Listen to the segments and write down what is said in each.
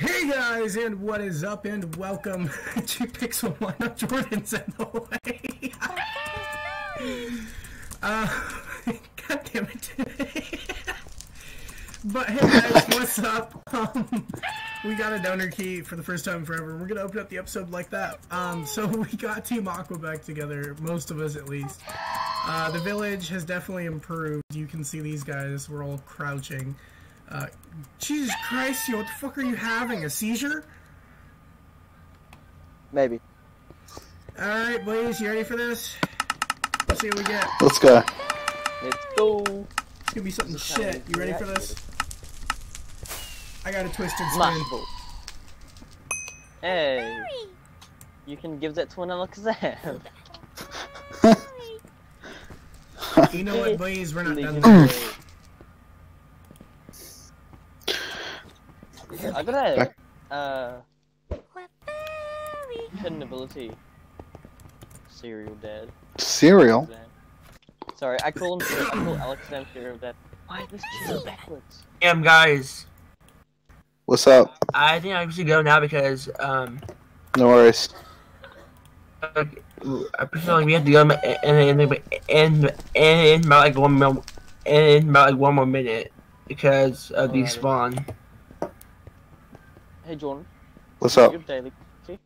Hey guys, and what is up, and welcome to Pixelmon of Jordan's in the way. uh, God damn it. but hey guys, what's up? Um, we got a donor key for the first time forever. We're gonna open up the episode like that. Um, so we got Team Aqua back together, most of us at least. Uh, the village has definitely improved. You can see these guys, we're all crouching. Uh, Jesus Christ, yo, what the fuck are you having? A seizure? Maybe. Alright, boys, you ready for this? Let's see what we get. Let's go. Let's go. It's gonna be something shit. You ready for this? I got a Twisted Spoon. Mashable. Hey. You can give that to an Alakazam. You know what, boys? We're not done. Legendary. yet. I got a uh hidden ability. Serial Dad. Cereal? Alakazam. Sorry, I call him I call Alakazam Serial Dad. Why is this chair backwards? Damn, guys. What's up? I think I should go now because um, No worries. I feel like we have to go in in in in, in about like one more in about like one more minute because of the Alrighty. spawn. Hey Jordan. What's up? Your daily okay?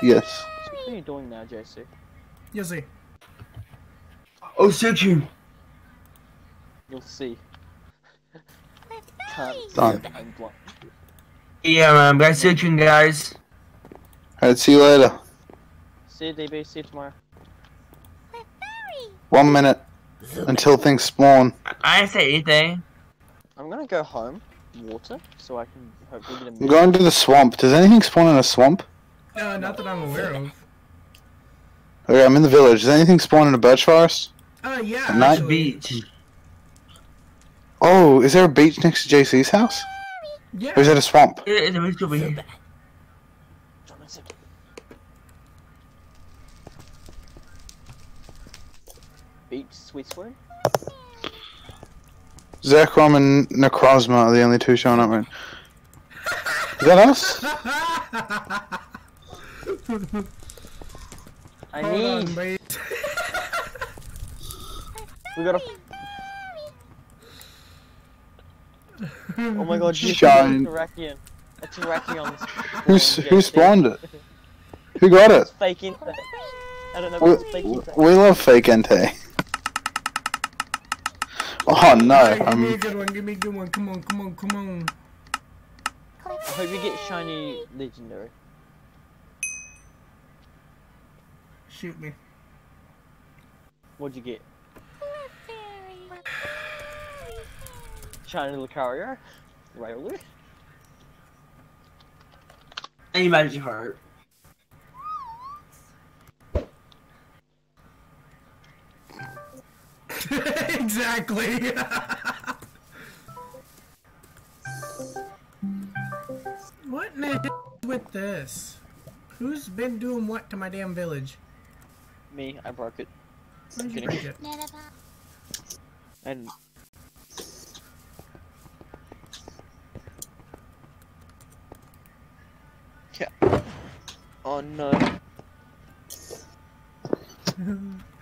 Yes. What are you doing now, JC? You'll see. Oh, searching. You'll see. Can't see Done. it, I'm blind. Yeah, um, guys, searching, guys. Alright, see you later. See you DB, see you tomorrow. One minute until things spawn. I didn't say anything. I'm gonna go home, water, so I can hopefully get a I'm going to the swamp. Does anything spawn in a swamp? Uh, not that I'm aware of. Okay, I'm in the village. Does anything spawn in a birch forest? Uh, yeah, Night. Beach. Oh, is there a beach next to JC's house? Yeah. Or is it a swamp? It's a beach over here. John, one second. Beach, sweet spoon? Zekrom and Necrozma are the only two showing up right Is that us? I Hold on, need. boys. We gotta. Oh my god, you Shine. a Terrakion. A Terrakion. Who's, who spawned it? Who got it? It's fake Entei. I don't know, We, it's fake Entei. we love fake Entei. Oh no, Alright, give me a I'm good one. Give me a good one. Come on, come on, come on. I hope you get shiny legendary. Shoot me. What'd you get? Shiny Lucario? Rayleigh? Any magic heart. Exactly. what in the hell with this? Who's been doing what to my damn village? Me, I broke it. Where'd you break it? And yeah. Oh no.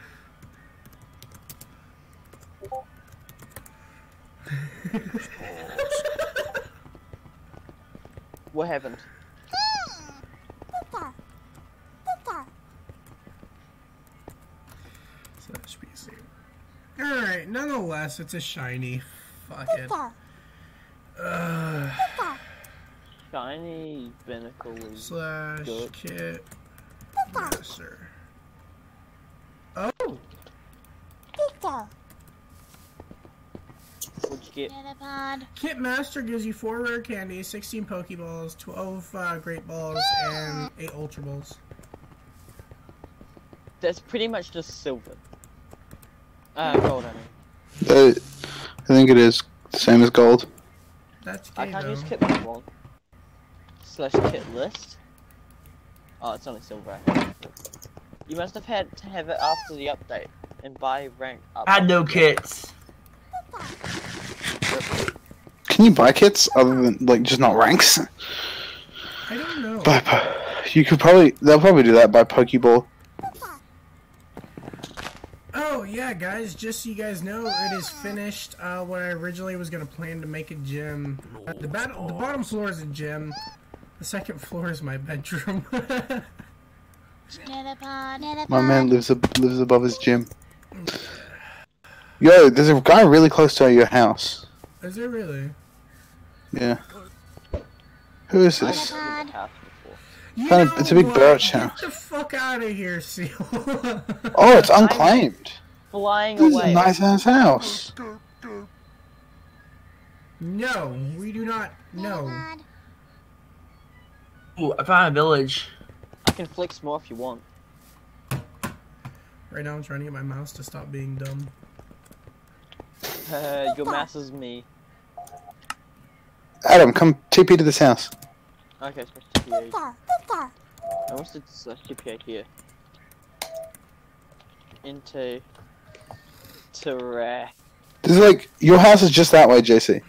What happened? Alright, nonetheless, it's a shiny. Fuck it. Uh, Shiny Binacle slash Good. kit master. Oh! What'd? Kit Master gives you 4 rare candies, 16 Pokeballs, 12 uh, Great Balls, and 8 Ultra Balls. That's pretty much just silver. Uh, gold, I mean. Uh, I think it is the same as gold. That's I gay can't though. use kit one. Slash kit list. Oh, it's only silver. You must have had to have it after the update and buy rank up. I had no kits. Can you buy kits other than like just not ranks? I don't By po- you could probably they'll probably do that by Pokeball. Oh yeah, guys! Just so you guys know, it is finished. Uh, what I originally was gonna plan to make a gym. Uh, the, bat- the bottom floor is a gym. The second floor is my bedroom. My man lives ab- lives above his gym. Yo, there's a guy really close to your house. is it really? Yeah. Who is this? been to the house before. You Kinda- it's a big what? birch Get house. the fuck out of here, Seal. Oh, it's unclaimed. Flying This is a away. nice ass house. no, we do not. No. Ooh, I found a village. I can flex more if you want. Right now, I'm trying to get my mouse to stop being dumb. Uh, your mouse is me. Adam, come TP to this house. Okay, slash TPA. I want to slash TPA here? Into. Terrac. This is like your house is just that way, JC.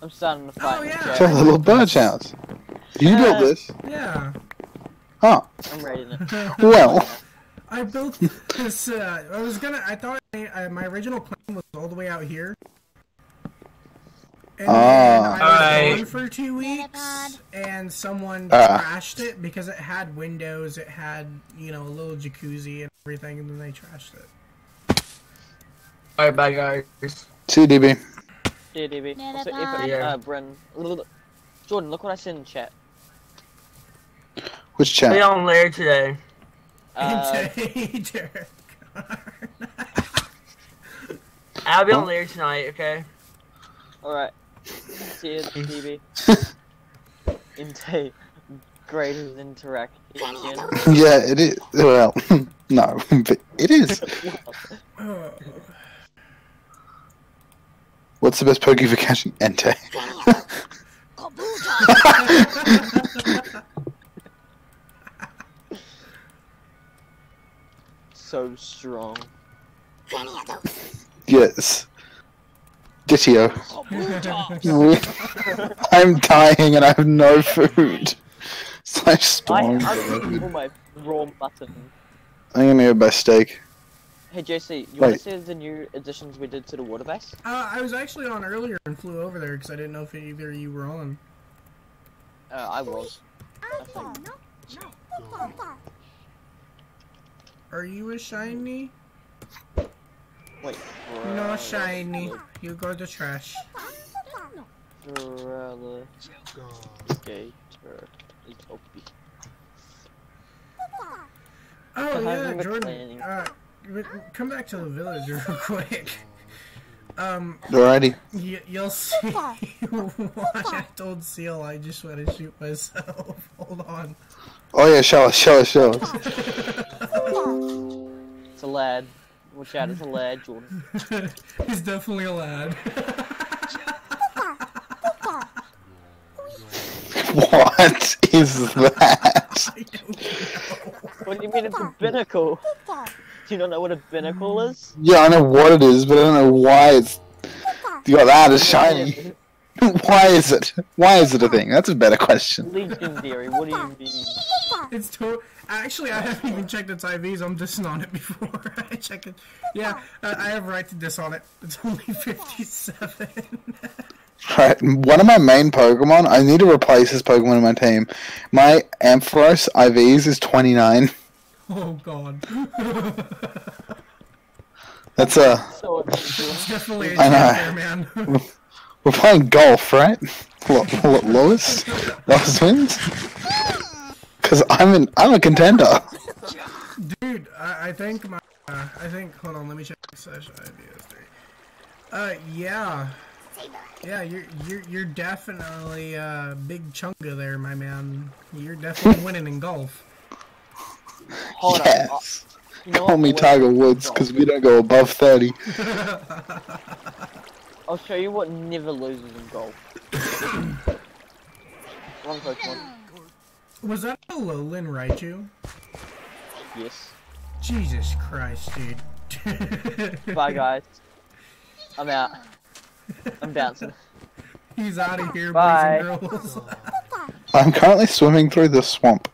I'm starting to fight. Oh, yeah. It's a little birch house. You built Uh, this? Yeah. Huh. I'm raiding it. Well, I built this. Uh, I was gonna. I thought I, my original plan was all the way out here. And then Ah. I was Alright. gone for two weeks, and someone Ah. trashed it because it had windows, it had you know a little jacuzzi and everything, and then they trashed it. Alright, bye guys. see DB. Yeah, DB. Also, if, uh, Bren, Jordan, look what I said in chat. Which Stay chat? on later today. Uh, Derek. I'll be on Huh? later tonight, okay? alright. See you, DB. Entei greater than Terrac. yeah, it is. Well, no, but it is. What's the best Poke for catching Entei? so strong. yes. Ditio. I'm dying and I have no food. Slash I, spawn. I'm eating all my raw mutton. I'm gonna go buy steak. Hey JC, you wanna see the new additions we did to the water base? Uh, I was actually on earlier and flew over there because I didn't know if either of you were on. Uh, I was. I. Are you a shiny? Wait. No shiny. You go to trash. Relegator is OP. Oh I'm yeah, Jordan. Uh, come back to the village real quick. Um, Alrighty. y- you'll see why I told Seal I just want to shoot myself. Hold on. Oh yeah, show us, show us, show us. It's a lad. Watch out, it's a lad, Jordan. He's definitely a lad. What is that? I don't know. What do you mean it's a Binacle? Do you not know what a Binacle hmm. is? Yeah, I know what it is, but I don't know why it's. You got that as shiny. why is it? Why is it a thing? That's a better question. Legendary, what do you mean? It's to- Actually, I haven't even checked its IVs. I'm dissing on it before I check it. Yeah, uh, I have a right to diss on it. It's only 57. Right, one of my main Pokemon, I need to replace this Pokemon in my team. My Ampharos IVs is 29. oh god. That's a. So it's It's definitely a I know. there, man. We're playing golf, right? Lo- Lo- Lois? Lois wins? Because I'm, an, I'm a contender. Dude, I, I think my. Uh, I think. Hold on, let me check. Slash IVs three. Uh, yeah. Yeah, you're you're you're definitely uh big chunga there, my man. You're definitely winning in golf. Hold on. yes. You know Call me Tiger Woods because we don't go above 30. I'll show you what never loses in golf. One Pokemon. Was that a Alolan Raichu? Yes. Jesus Christ, dude. Bye guys. I'm out. I'm bouncing. He's out of here, Bye. boys and girls. I'm currently swimming through the swamp.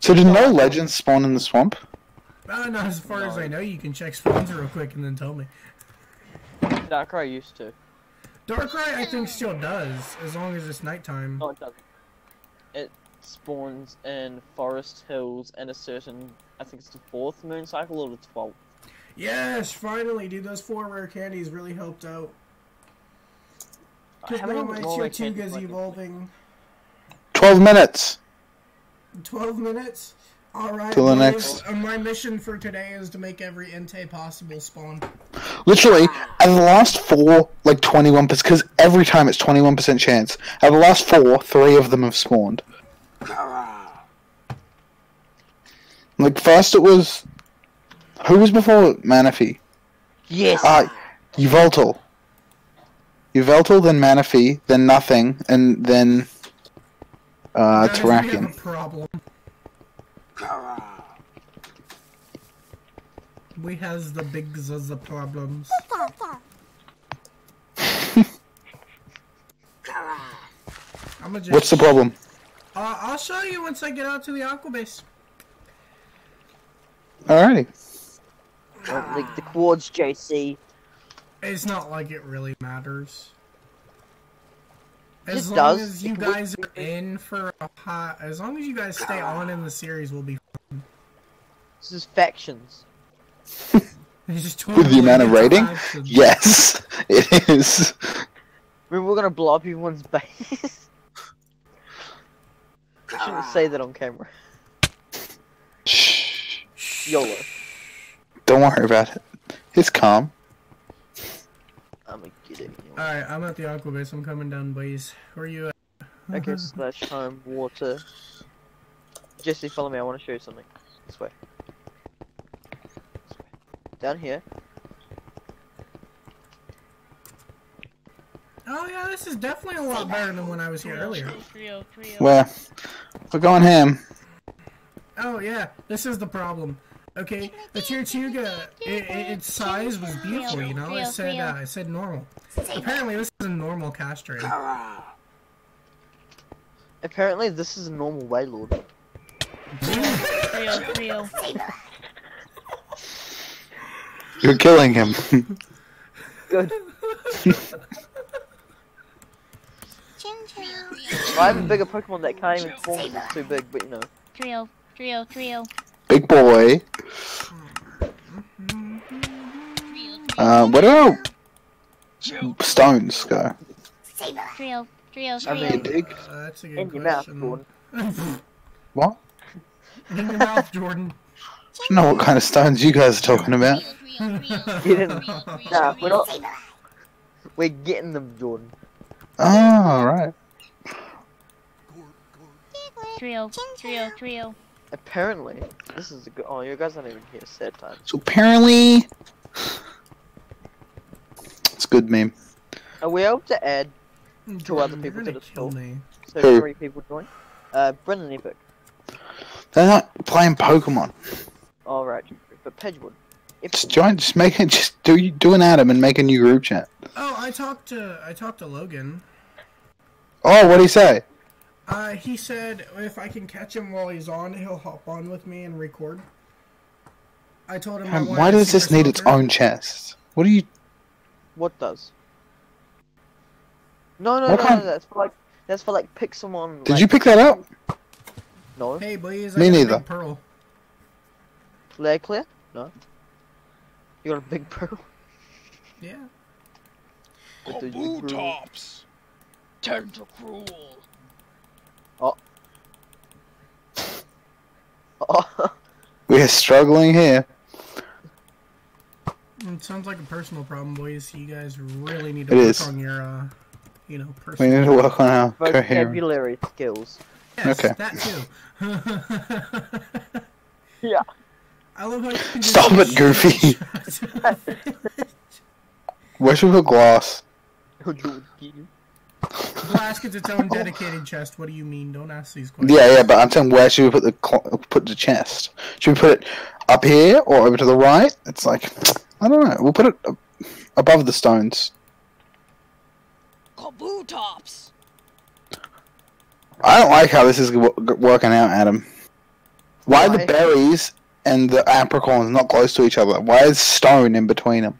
So did no legends spawn in the swamp? Uh, no, as far as I know, you can check spawns real quick and then tell me. Darkrai used to. Darkrai, I think, still does, as long as it's nighttime. No, it doesn't. It spawns in Forest Hills and a certain, I think it's the fourth moon cycle or the twelfth. Yes, finally, dude. Those four rare candies really helped out. I Because haven't now my Norway candy Chirtuga's like- evolving. 12 minutes. 12 minutes? Alright, Till the boys, next- uh, my mission for today is to make every Entei possible spawn. Literally, out of the last four, like 21%, because every time it's 21% chance. Out of the last four, three of them have spawned. Like, first it was. Who was before Manaphy? Yes. Ah, Yveltal. Yveltal, then Manaphy, then nothing, and then. Uh, Guys, we have a problem. We has the big Zaza problems. I'm a What's the problem? Uh, I'll show you once I get out to the aqua base. Alrighty. the, the Quartz JC. It's not like it really matters. It As long does. as you It would- guys are in for a hot, as long as you guys stay on in the series, we'll be. fine. This is factions. It's just With the amount of 12 rating? factions. Yes, it is. I mean, we're gonna blow up everyone's base. I shouldn't say that on camera. Shh. YOLO. Don't worry about it. It's calm. I'm gonna get it. anyway. Alright, I'm at the aqua base. I'm coming down, boys. Where are you at? Okay, slash home water. Jesse, follow me. I want to show you something. This way. This way. Down here. Oh yeah, this is definitely a lot better than when I was here earlier. Trio, oh, trio. Oh. Where? We're going ham. Oh yeah, this is the problem. Okay, the Tortuga, i i its size was beautiful, you know. It said uh, it said normal. Apparently, this is a normal castrate. Apparently, this is a normal Wailord. Trio, trio. You're killing him. Good. I have a bigger Pokemon that can't even form because it's too big, but you know. Trio, trio, trio. Big boy. Uh, where do our stones go? Trio, trio, I trio. mean, Big. Uh, that's a good in your mouth, question. Gordon. What? In your mouth, Jordan. I don't know what kind of stones you guys are talking about. Get in. Nah, we're not. We're getting them, Jordan. Oh, right. Trio, trio, trio. Apparently, this is a good. Oh, you guys aren't even here. Sad time. So apparently, it's a good meme. Are we able to add Two other people you're to gonna the kill school. me. so Who? three people join? Uh, Brendan Epic. They're not playing Pokemon. All right, but Pedgewood. Epic. Just join. Just make it. Just do do an Adam and make a new group chat. Oh, I talked to I talked to Logan. Oh, what did he say? Uh, he said if I can catch him while he's on, he'll hop on with me and record. I told him. Um, wanted why does this need its own chest? What do you? What does? No, no, What no, kind- no, that's for like that's for like pick someone. Did like, you pick that up? No, Hey, boys. Me I got a neither. Big pearl. Flare clear. No. You got a big pearl. Yeah. With the big pearl. tops. Tentacruel. Oh, We are struggling here. It sounds like a personal problem, boys. You guys really need to It work is. on your, uh, you know, We personal. need to work on our coherence. vocabulary skills. Yes, Okay. that too. Yeah. I love how you can just Stop it, Goofy. Where should we put glass? Glass gets its own dedicated chest. What do you mean? Don't ask these questions. Yeah, yeah, but I'm saying where should we put the put the chest? Should we put it up here or over to the right? It's like I don't know. We'll put it above the stones. Kabutops. I don't like how this is working out, Adam. Why are the berries and the apricorns not close to each other? Why is stone in between them?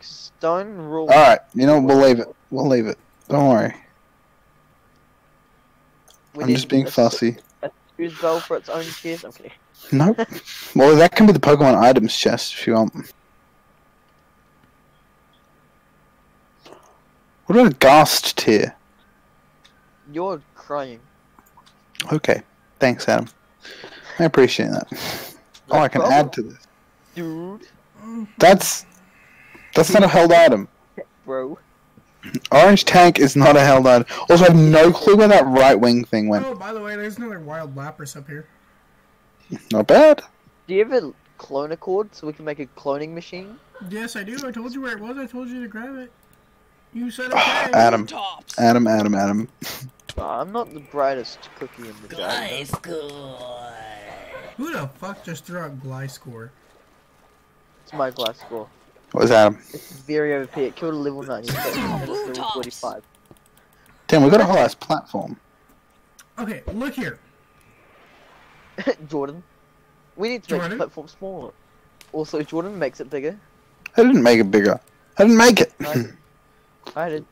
Stone rule. All right, you know we'll leave it. We'll leave it. Don't worry. We I'm just being fussy. A Spruce bell for its own chest. I'm kidding. Nope. well, that can be the Pokemon items chest if you want. What about a Ghast tier? You're crying. Okay. Thanks, Adam. I appreciate that. Oh, I can Bro, add to this. Dude, That's that's not a held item. bro. Orange tank is not a held item. Also, I have no clue where that right wing thing went. Oh, by the way, there's another wild Lapras up here. Not bad. Do you have a clone accord so we can make a cloning machine? Yes, I do. I told you where it was. I told you to grab it. You said Ah, okay. Adam, Tops. Adam, Adam, Adam. Uh, I'm not the brightest cookie in the jar. Who the fuck just threw out Gliscor? It's my Gliscor. What was Adam? It's very OP. It killed a level 90, but it's level 45. Damn, we got a whole ass platform. Okay, look here. Jordan. We need to make the platform smaller. Also, Jordan makes it bigger. I didn't make it bigger. I didn't make it. I, I did.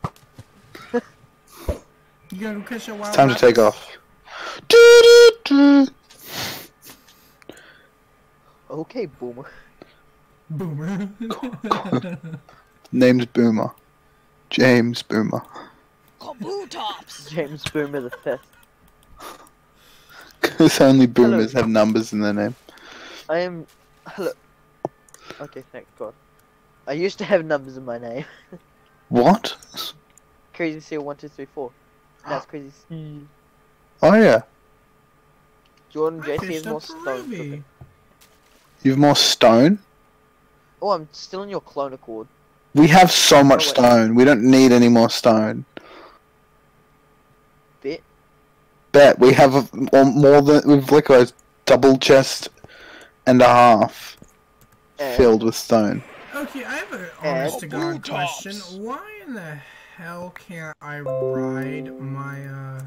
You gotta go catch that wild Time to take off. Okay, boomer. Boomer. Name's Boomer. James Boomer. Kabutops. James Boomer the fifth. Because only boomers have numbers in their name. I am. Hello. Okay, thank God. I used to have numbers in my name. What? Crazy Seal one two three four. That's Crazy C. Oh yeah. Jordan I JC fished is more stone. You have more stone? Oh, I'm still in your clone accord. We have so much Oh, wait. stone. We don't need any more stone. Bet. Bet we have a, or more than we've like a double chest and a half And filled with stone. Okay, I have an honest to God question. Why in the hell can't I ride my uh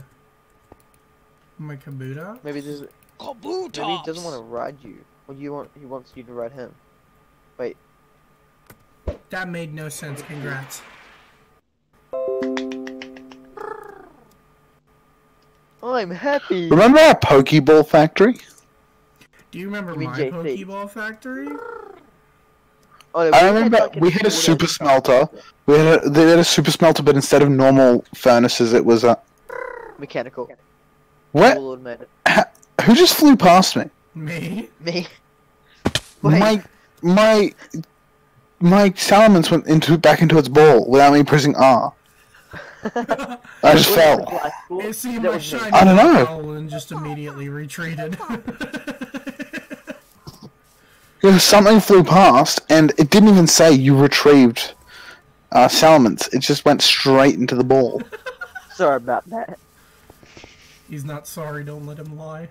my Kabuto? maybe there's Kaboo maybe tops. he doesn't want to ride you. Or you want he wants you to ride him. That made no sense. Congrats. I'm happy. Remember our Pokeball factory? Do you remember You mean my JC? Pokeball factory? Oh, I we remember like, we had a super smelter. We had a, they had a super smelter, but instead of normal furnaces, it was a Mechanical. what? All. Who just flew past me? Me? Me. Wait. My my my salamence went into back into its ball without me pressing R. I just Was it fell. the black ball? It seemed That my was me. shiny I don't know. ball and just immediately retreated. Yeah, something flew past, and it didn't even say you retrieved uh, salamence. It just went straight into the ball. Sorry about that. He's not sorry. Don't let him lie.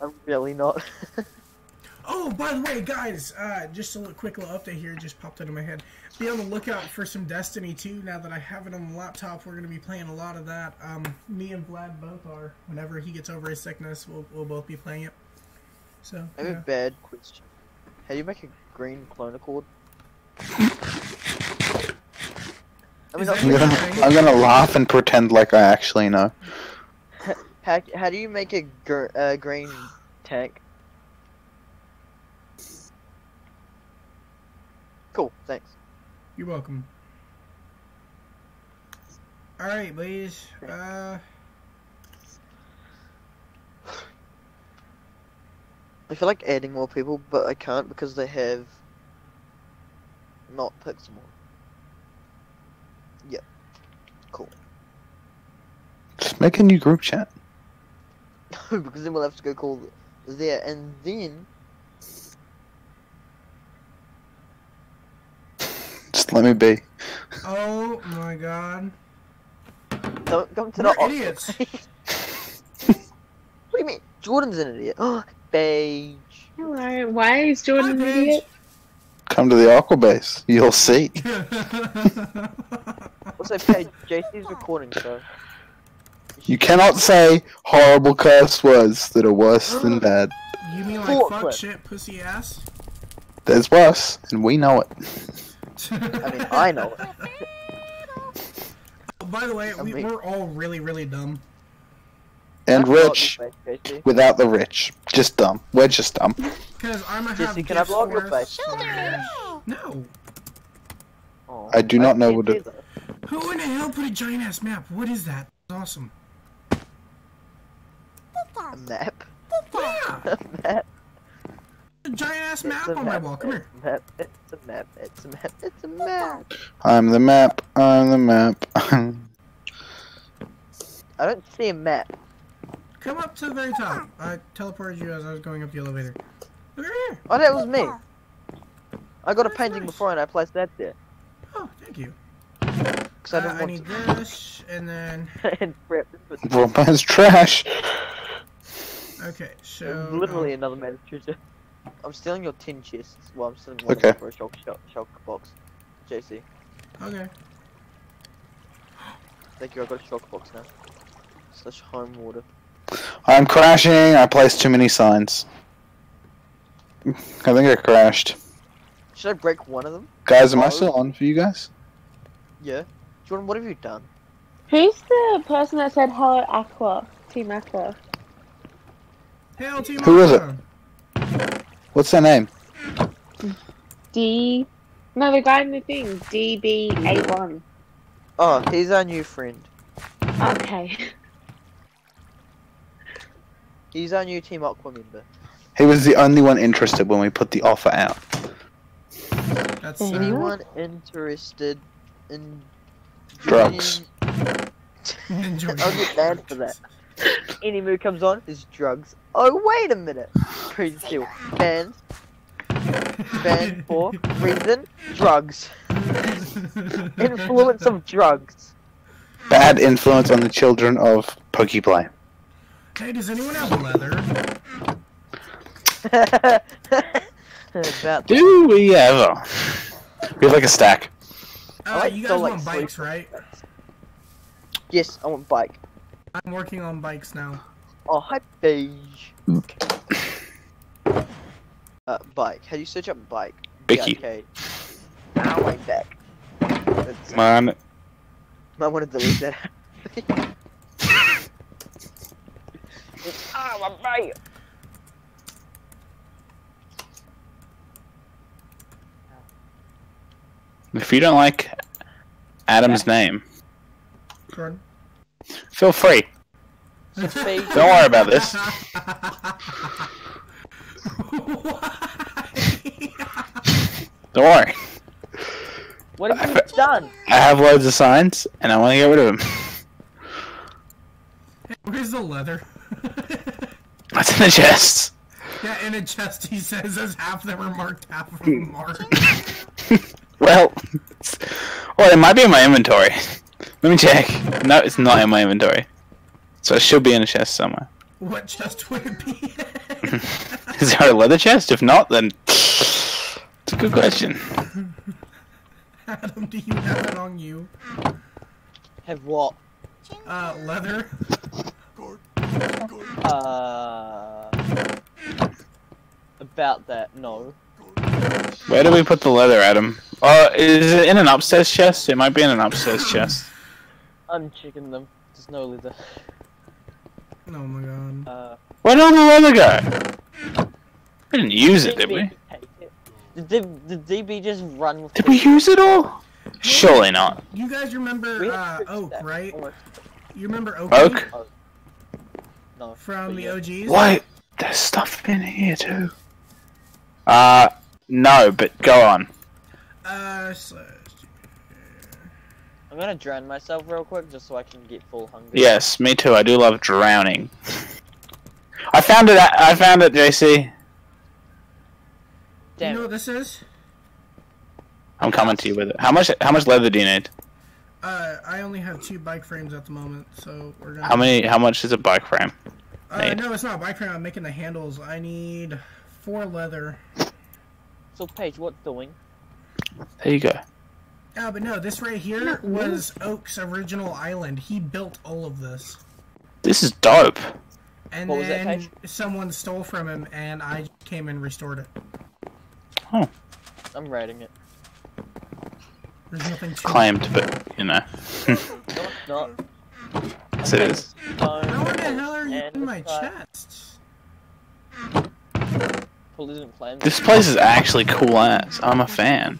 I'm really not. Oh, by the way, guys, uh, just a little, quick little update here just popped into my head. Be on the lookout for some Destiny 2 now that I have it on the laptop. We're going to be playing a lot of that. Um, me and Vlad both are. Whenever he gets over his sickness, we'll, we'll both be playing it. So, I have yeah. a bad question. How do you make a green clone accord? I mean, Is not that I'm gonna I'm gonna laugh and pretend like I actually know. how, how do you make a gr- uh, green tank? Cool, thanks. You're welcome. Alright, ladies. Uh, I feel like adding more people, but I can't because they have not Pixelmon. Yep. Cool. Just make a new group chat. No, because then we'll have to go call there, and then Just let me be. oh my god. don't come to We're the idiots. what do you mean? Jordan's an idiot. Oh, beige. Hello. Why is Jordan an Hi, idiot? Come to the aqua base. You'll see. Also, Paige, JC's recording, so you You cannot say horrible curse words that are worse than bad. You mean like Four fuck, clip. shit, pussy, ass? There's worse, and we know it. I mean, I know it. Oh, By the way, we, we're all really, really dumb. And I blow rich face, without the rich. Just dumb. We're just dumb. Because I'm gonna have Jesse, can I gifts blow up your face? us. No. Oh, I do not know what do it- Who in the hell put a giant ass map? What is that? Awesome. A map. Yeah, A map. A giant ass It's map a on my wall. Come here. It's a map. It's a map. It's a map. It's a map. I'm the map. I'm the map. I don't see a map. Come up to the very top. I teleported you as I was going up the elevator. Look right here. Oh, that was me. I got a painting before and I placed that there. Oh, thank you. Because I Uh, I need to. this, and then and prep Well, man's trash. okay. So literally uh, another man treasure. I'm stealing your tin chests. Well, I'm stealing one Okay. of them for a shulk, shulk, shulk box. JC. okay. Thank you, I've got a shulk box now. Slash home water. I'm crashing. I placed too many signs. I think I crashed. Should I break one of them? Guys, am I still on for you guys? Yeah. Jordan, what have you done? Who's the person that said hello, Aqua? Team Aqua. Hail Team Aqua. Who is it? Aqua. What's their name? D. No, the guy in the thing. DB81. Oh, he's our new friend. Okay. He's our new Team Aqua member. He was the only one interested when we put the offer out. That's uh, Anyone interested in Drugs. Ninja I'll get banned for that. Any move comes on is drugs. Oh wait a minute. Please still banned. Banned for reason drugs. Influence of drugs. Bad influence on the children of Pokeplay. Hey, does anyone have leather? About Do we ever? We have like a stack. Uh, like you to, guys like, want sleep bikes, right? Yes, I want bike. I'm working on bikes now. Oh hi beige. Uh bike. How do you search up bike? Bicky. Okay. Now way back. That's, Man, I want to delete that. ah, my bike. if you don't like Adam's name, Jordan. Feel free. Don't worry about this. Don't worry. What have you done? I have loads of signs, and I want to get rid of them. Where's the leather? What's in the chest? yeah, in a chest he says as half of them are marked, half of them are marked. Well, it's- well, it might be in my inventory. Let me check. No, it's not in my inventory. So it should be in a chest somewhere. what chest would it be? Is there a leather chest? If not, then it's a good question. Adam, do you have it on you? Have what? Uh, leather? Uh. About that, no. Where do we put the leather, Adam? Oh, is it in an upstairs chest? It might be in an upstairs chest. I'm checking them. There's no leather. Oh my god. Uh. Where did all the leather go? We didn't use it, did we? DB take it. Did, did, did DB just run with Did the- we use it all? Surely not. You guys remember uh, Oak, right? Almost. You remember Oak? Oak? No. From the. OGs? What? There's stuff in here too. Uh, no, but go on. Uh, slash. I'm gonna drown myself real quick just so I can get full hunger. Yes, me too. I do love drowning. I found it. I found it, JC. You know what this is? I'm coming to you with it. How much? How much leather do you need? Uh, I only have two bike frames at the moment, so we're gonna. How many? How much is a bike frame? Uh, made? no, it's not a bike frame. I'm making the handles. I need four leather. So Paige, what's doing? There you go. Uh, but no, this right here was Oak's original island. He built all of this. This is dope. And What was that then someone stole from him, and I came and restored it. I'm rating it. There's nothing to Claimed, but you know. No, it's not. Yes, it is. How the hell are you in my chest? Paul isn't playing. This place is actually cool ass. I'm a fan.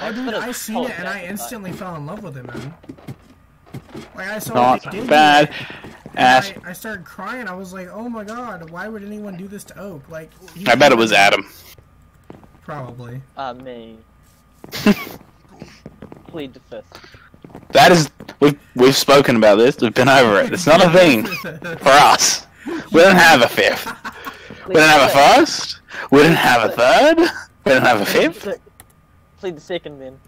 Oh, dude, I seen it and I instantly fell in love with it, man. Like I saw Not it did bad. it, and Ass. I, I started crying. I was like, "Oh my god, why would anyone do this to Oak?" Like, I bet it was Adam. Probably. Ah, me. Plead the fifth. That is, we've we've spoken about this. We've been over it. It's not a thing for us. We don't have a fifth. We don't have a first. We didn't have a third. We didn't have a fifth. Plead the second then.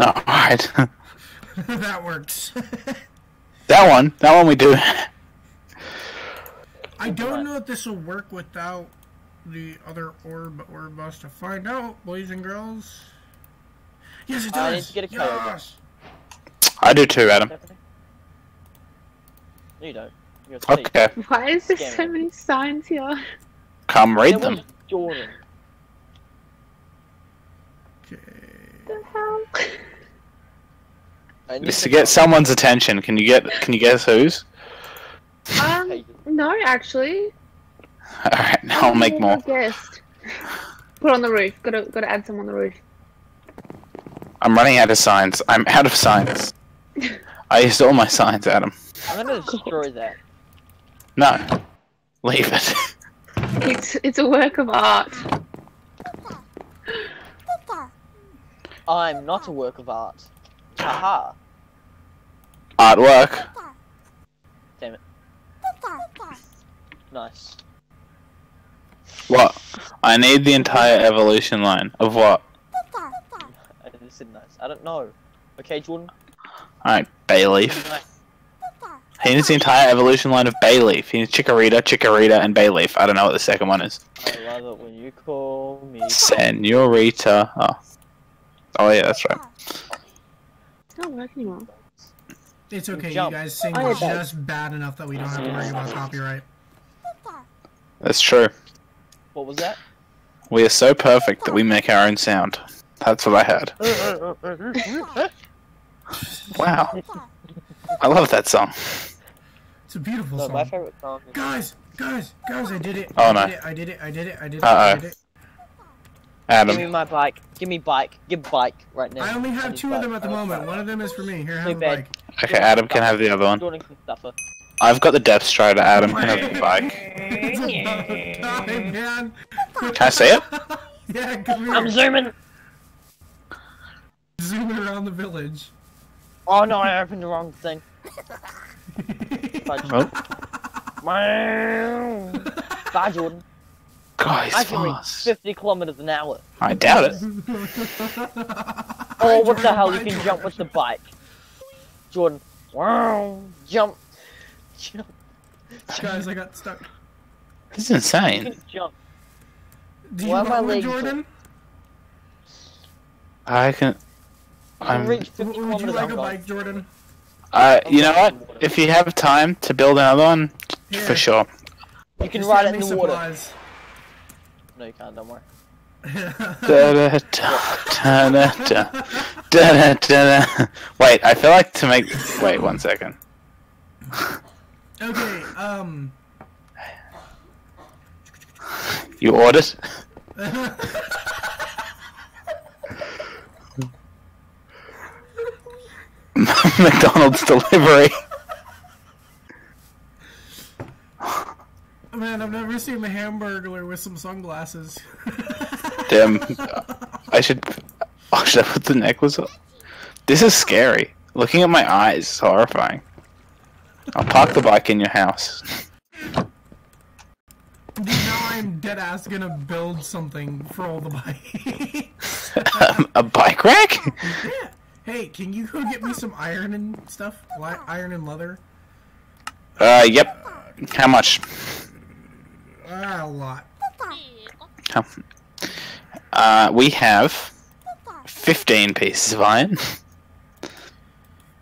Oh, alright. that works. that one. That one we do. I don't know if this will work without the other orb, but we're about to find out, boys and girls. Yes, it I need to get a code. yes. I do too, Adam. No, you don't. You're a. Okay, Why is there so many signs here? come read them. Jordan. Okay. The hell? I need Just to get someone's attention. Can you get? Can you guess whose? Um, no, actually. All right, now I'll make more. Guest. Put on the roof. Gotta gotta add some on the roof. I'm running out of signs. I'm out of signs. I used all my signs, Adam. I'm gonna destroy that. No, leave it. It's it's a work of art. I'm not a work of art. Haha. Artwork. Damn it. Nice. What? I need the entire evolution line of what? I said nice. I don't know. Okay, Jordan. Alright, Bayleaf. Nice. He needs the entire evolution line of Bayleaf. He needs Chikorita, Chikorita, and Bayleaf. I don't know what the second one is. I love it when you call me. Senorita. Oh. Oh yeah, that's right. It's not working anymore. It's okay. You guys sing Oh, it does. just bad enough that we don't have to worry about copyright. That's true. What was that? We are so perfect that we make our own sound. That's what I heard. Uh, uh, uh, wow. I love that song. It's a beautiful no, my song. favorite song Guys, guys, guys! I did it. Oh, I no. did it. I did it. I did it. I did it. Uh-oh. I did it. Give me my bike. Give me bike. Give bike right now. I only have need two of them at the oh, moment. bike. One of them is for me. Here, Too have a bad. bike. Okay, Adam can have the other one. Jordan can suffer. I've got the Depth Strider. Adam can have the bike. It's about time, man. Can I see it? yeah, come here. I'm zooming. Zooming around the village. Oh no, I opened the wrong thing. Fudge. Oh, Wow. Bye, Jordan. God, he's I can reach 50 kilometers an hour. I doubt it. Oh, what the hell? You can jump with the bike. Jordan. Wow. Jump. Jump. Guys, I got stuck. This is You insane. can jump. Do you Why want am I one, legs- Jordan? I can. I'm. reach 50 Would you kilometers like a an bike, Jordan? Uh, you know what? If you have time to build another one, Here, for sure. You can just ride it in me the water. Supplies. No, you can't. Don't worry. Wait, I feel like to make. Wait one second. okay, um. You ordered? McDonald's delivery. Man, I've never seen a hamburger with some sunglasses. Damn. I should. Oh, should I put the necklace on? This is scary. Looking at my eyes is horrifying. I'll park the bike in your house. Dude, now I'm dead ass gonna build something for all the bikes. a bike rack? yeah. Hey, can you go get me some iron and stuff? Iron and leather? Uh, yep. How much? Ah, a lot. How- Uh, we have 15 pieces of iron.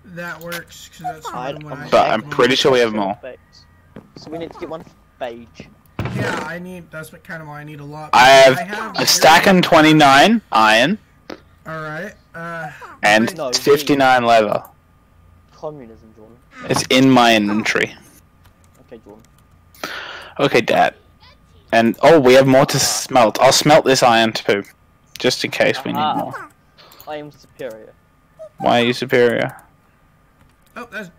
that works because that's I, one I But I'm pretty sure we have more. So we need to get one for Beige. Yeah, I need. That's what kind of why I need a lot. I have a stack and 29 iron All right. Uh, and No, 59 leather. Communism, Jordan. It's in my inventory. Okay, Jordan. Okay, Dad. And oh, we have more to smelt. I'll smelt this iron too, just in case we need Ah. more. I am superior. Why are you superior? oh, that's.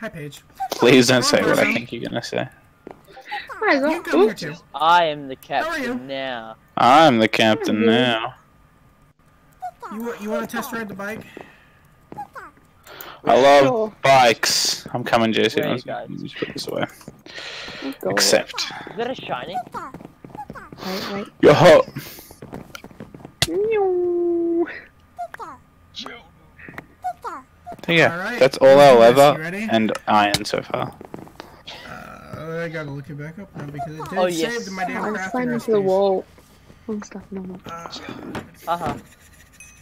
Hi, Paige. Please don't say what I think you're gonna say. You come here too. I am the are you? captain now. I'm the captain now. You you want to test ride the bike? I love Sure. bikes. I'm coming, JC. Where are you Let's, guys? let's put this away. Let's. Accept. Is that a shiny? Wait, wait. Yo ho. Meow. Yeah, Alright. that's all our You leather ready? and iron so far. Uh, I gotta look it back up now because it did Oh, save yes. my damn I'm crafting climbing to recipes. the wall. I'm stuck no more. Uh, Haha.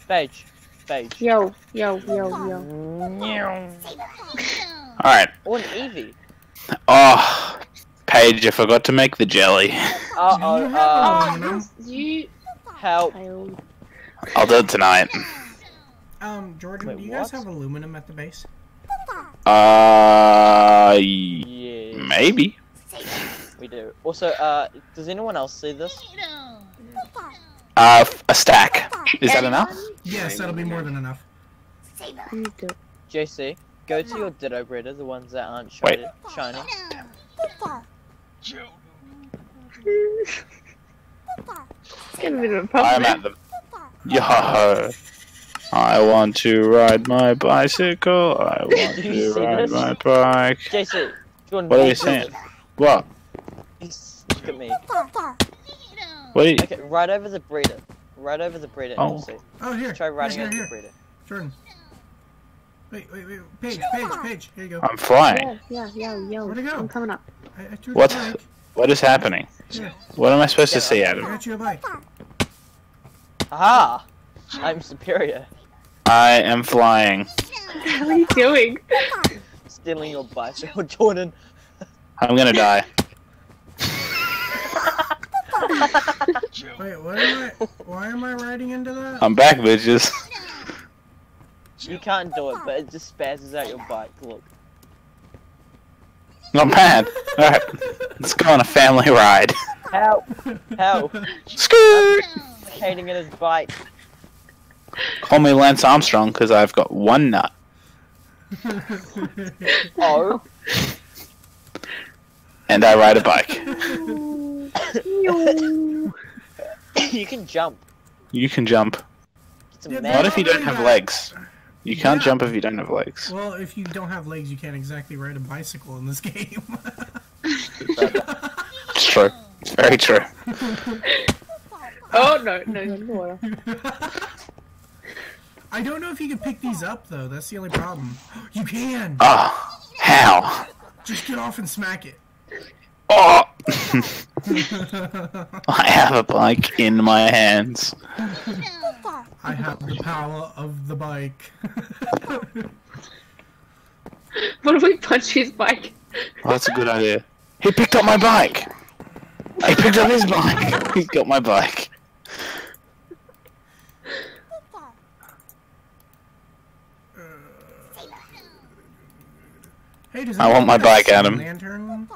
Beige. Beige. Yo, yo, yo, yo. Alright. Oh, an Eevee. Oh, Paige, I forgot to make the jelly. Uh oh, you have uh, aluminum? You help. I'll do it tonight. Um, Jordan, Wait, do you guys have aluminum at the base? Uh, y- Yeah, maybe. we do. Also, uh, does anyone else see this? Uh, f- a stack. Is that enough? Yes, that'll be more than enough. You do it. JC, go to your Ditto breeder, the ones that aren't Wait. shiny. shiny. It's getting a bit of a I'm at the. Yo. I want to ride my bicycle. I want to ride this? my bike. JC, Jordan, What are you saying? What? Look at me. What are you? Okay, right over the breeder. Right over the breeder. Oh. Oh. See. Oh, here. Try riding here, over here, the here. breeder. Jordan. Wait, wait, wait. Paige, Paige, Paige. Here you go. I'm flying. Yeah, yeah, yo, yo. Where'd it go? I'm coming up. I, I threw What? bike. What is happening? Here, What am I supposed to Yeah, see, I Adam? got you a bike. Aha! I'm superior. I am flying. How are you doing? Stealing your bicycle, Jordan. I'm gonna die. Wait, what am I? Why am I riding into that? I'm back, bitches. You can't do it, but it just spazzes out your bike. Look. Not bad. Alright, let's go on a family ride. Help! Help! Scoot! Hating in his bike. Call me Lance Armstrong because I've got one nut. Oh, And I ride a bike. you can jump. You can jump. Yeah, man. Not if you don't have legs. You can't Yeah. jump if you don't have legs. well, if you don't have legs, you can't exactly ride a bicycle in this game. It's true. It's very true. Oh no, no, no. I don't know if you can pick these up though. That's the only problem. You can. Oh, how? Just get off and smack it. Oh! I have a bike in my hands. I have the power of the bike. What if we punch his bike? Well, that's a good idea. He picked up my bike. He picked up his bike. He's got my bike. Uh, hey, does I want my bike, Adam. Lantern?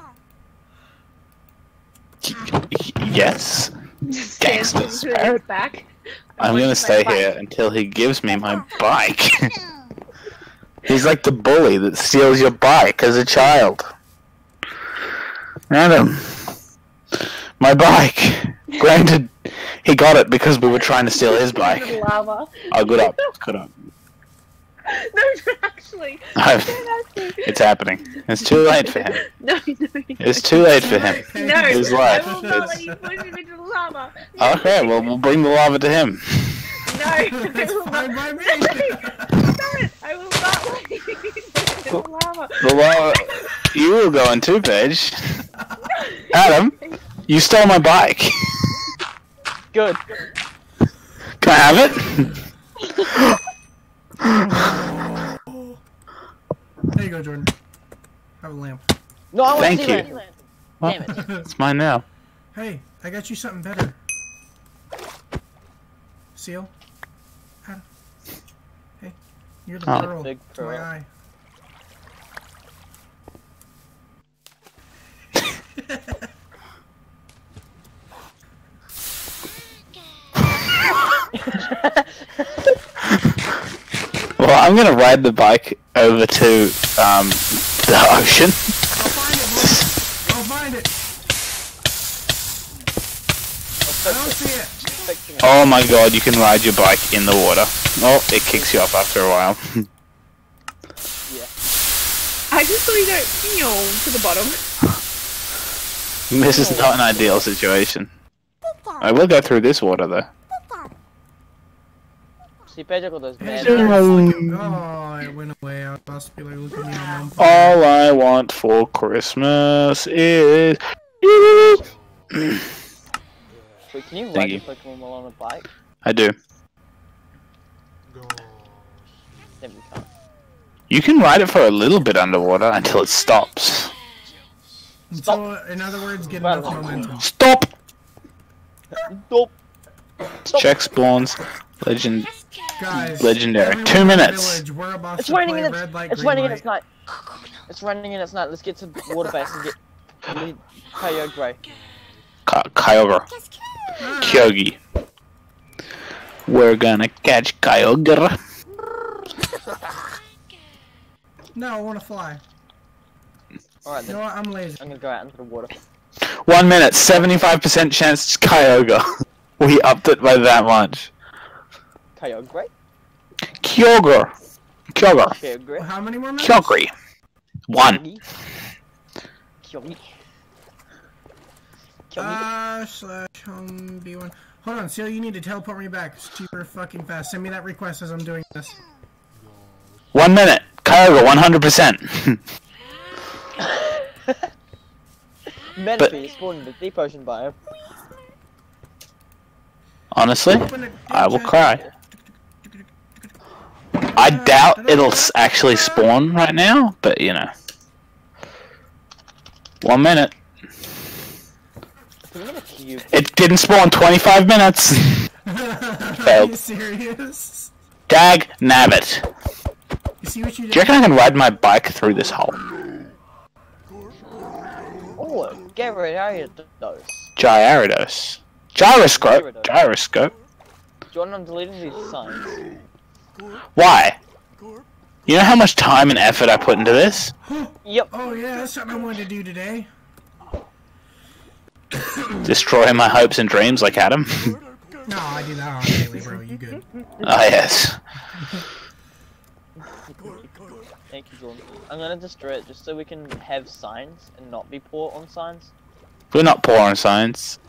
Yes. Gangster Stands to spirit. back. I'm gonna stay bike. here until he gives me my bike. He's like the bully that steals your bike as a child. Adam, my bike. Granted, he got it because we were trying to steal his bike. Oh, good up, good up. No, actually. Actually. It's happening. It's too late for him. No, no, no. It's too late for him. No, His I life. will not let you push him into the lava. Okay, well we'll bring the lava to him. No, I will not. Stop it! I will not let you into the lava. The lava. You will go in too, Paige. Adam, you stole my bike. Good. Can I have it? Jordan. Have a lamp. No, I want Thank sea you. lantern. Well, Damn it. it's mine now. Hey, I got you something better. Seal? Hey, you're the Oh. pearl Big to my eye. Well, I'm gonna ride the bike over to um, the ocean. I'll find it. I'll find it. I don't see it. Oh my god, you can ride your bike in the water. Oh, it kicks you off after a while. yeah. I just thought you you to the bottom. this is not an ideal situation. I will go through this water though. See, Pedro got those mad. Oh, it went away. I must be like, look at me on All I want for Christmas is you. Wait, can you Thank ride you. your Pokemon while on a bike? I do. Then we can't. You can ride it for a little bit underwater until it stops. So, in other words, get enough momentum. Stop! Nope. Check spawns. Legend. Guys, Legendary. Two minutes. Village, It's to raining play and it's, light, it's green raining and it's night. It's raining and it's night. Let's get to the water base and get we Kyogre. Kyogre. Kyogi. We're gonna catch Kyogre. No, I want to fly. Alright then. You know what? I'm lazy. I'm gonna go out into the water. One minute, 75% chance Kyogre. we upped it by that much. Kyogre? Kyogre. Kyogre. Kyogre? How many more minutes? Kyogre. One. Kyogre? Kyogre? Uh, slash home B1. Hold on, Seal, you need to teleport me back It's super fucking fast. Send me that request as I'm doing this. One minute. Kyogre, 100%. Manaphy spawned in the deep ocean biome. Honestly, I will cry. I doubt it'll s- actually spawn right now, but you know. One minute. Can we get a cube? It didn't spawn 25 minutes. Are you serious? Dag nabbit. You see what you Do you reckon I can ride my bike through this hole? Oh, Gyarados. Gyarados. Gyroscope. Gyroscope. Jordan, I'm deleting these signs. Why? You know how much time and effort I put into this? Yep. Oh yeah, that's something I wanted to do today. Destroy my hopes and dreams like Adam? No, I do that on daily, bro. You good? Ah, yes. Thank you, Jordan. I'm gonna destroy it just so we can have signs and not be poor on signs. We're not poor on science.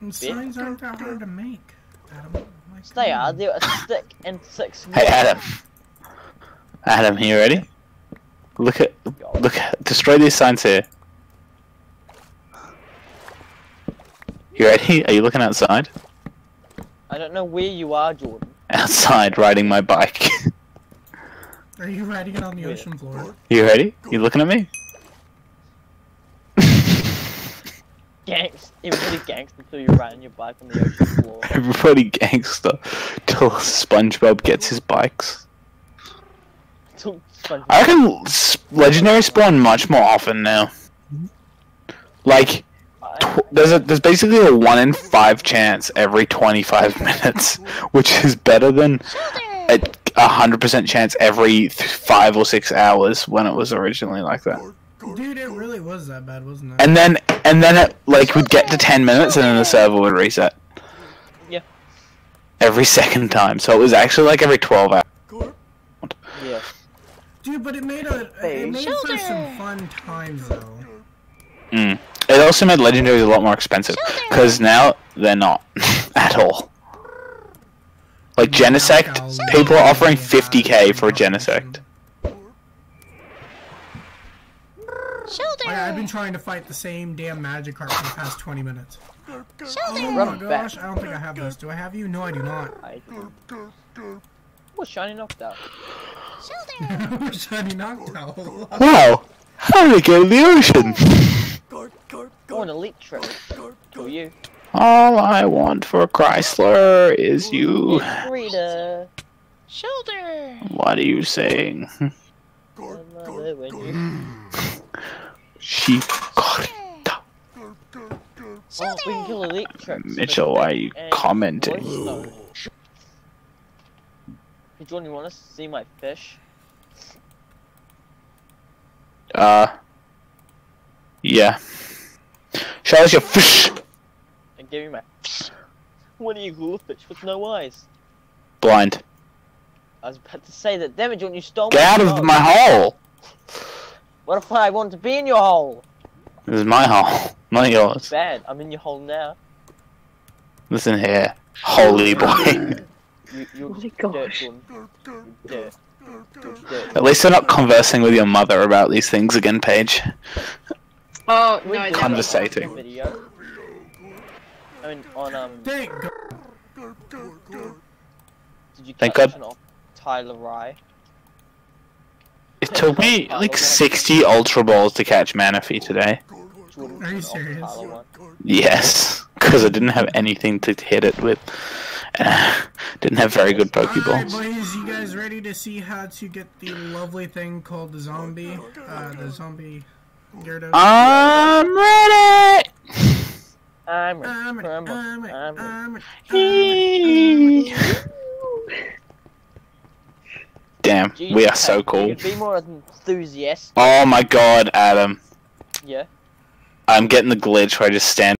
And signs aren't that hard to make. Adam. Like, mm. They come are. on. They're a stick in six. Hey, wood. Adam. Adam, you ready? Look at, look at, destroy these signs here. You ready? Are you looking outside? I don't know where you are, Jordan. Outside, riding my bike. Are you riding it on the Where? ocean floor? you ready? You looking at me? Gangs. Everybody gangs until you're riding your bike on the ocean floor. Everybody gangster till SpongeBob gets his bikes. Till SpongeBob- I reckon legendary spawn much more often now. Like, tw- there's a there's basically a one in five chance every 25 minutes, which is better than a a hundred percent chance every th- five or six hours when it was originally like that. Dude, it really was that bad, wasn't it? And then and then it like would get to 10 minutes and then the server would reset. Yeah. Every second time, so it was actually like every 12 hours. Yeah. Dude, but it made a it made for some fun times though. Mm. It also made legendaries a lot more expensive because now they're not at all. Like Genesect, people are offering 50k for a Genesect. Shoulder. Like, I've been trying to fight the same damn Magikarp for the past 20 minutes. Oh my gosh, I don't think I have those. Do I have you? No, I do not. I. Oh, shiny Noctowl. Shoulder. Shiny Noctowl. Wow! How did it get in the ocean? Oh, an elite trip. For you. All I want for Chrysler is you. Rita. Shoulder. What are you saying? I love it when you- She got Oh, we can kill elite. Mitchell, why are you commenting? voice note. Hey, Jordan, you want to see my fish? Uh. Yeah. Show us your fish! And give me my. What are you, goldfish with no eyes? Blind. I was about to say that. Damn it, Jordan, you stole Get out my of my hole! What if I want to be in your hole? This is my hole, not yours. Bad. I'm in your hole now. Listen here, holy boy. You, you're Oh my gosh. Dirt. You're. At least we're not conversing with your mother about these things again, Paige. Oh, We no, I did never. a Conversating. Video. I mean, on um. Thank God. Did you Thank God. an off Tyler Rye? It took me like 60 Ultra Balls to catch Manaphy today. Are you serious? Yes, because I didn't have anything to hit it with. didn't have very good Alright, Pokeballs. boys, you guys ready to see how to get the lovely thing called the zombie? Uh, the zombie Gyarados? I'm ready! I'm a I'm ready, crumble. I'm ready, I'm a- I'm ready, I'm ready. Damn, Jesus, we are so cool. be more enthusiastic. Oh my god, Adam. Yeah. I'm getting the glitch where I just stand